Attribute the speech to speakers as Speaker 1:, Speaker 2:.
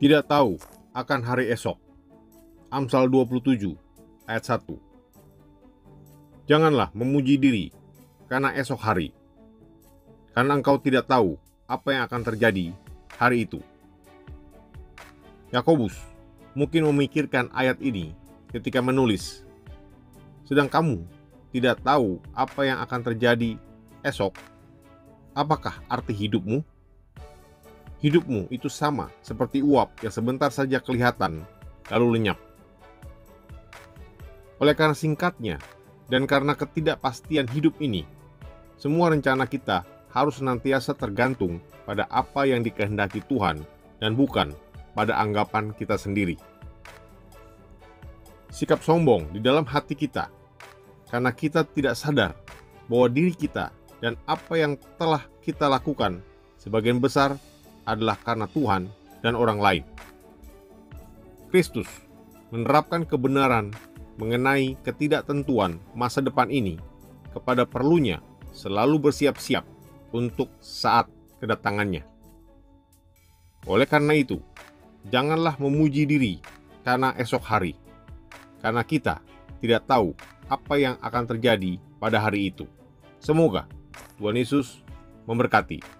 Speaker 1: tidak tahu akan hari esok. Amsal 27 ayat 1. Janganlah memuji diri karena esok hari. Karena engkau tidak tahu apa yang akan terjadi hari itu. Yakobus mungkin memikirkan ayat ini ketika menulis. Sedang kamu tidak tahu apa yang akan terjadi esok. Apakah arti hidupmu? Hidupmu itu sama seperti uap yang sebentar saja kelihatan lalu lenyap. Oleh karena singkatnya dan karena ketidakpastian hidup ini, semua rencana kita harus senantiasa tergantung pada apa yang dikehendaki Tuhan dan bukan pada anggapan kita sendiri. Sikap sombong di dalam hati kita karena kita tidak sadar bahwa diri kita dan apa yang telah kita lakukan sebagian besar adalah karena Tuhan dan orang lain. Kristus menerapkan kebenaran mengenai ketidaktentuan masa depan ini kepada perlunya selalu bersiap-siap untuk saat kedatangannya. Oleh karena itu, janganlah memuji diri karena esok hari, karena kita tidak tahu apa yang akan terjadi pada hari itu. Semoga Tuhan Yesus memberkati.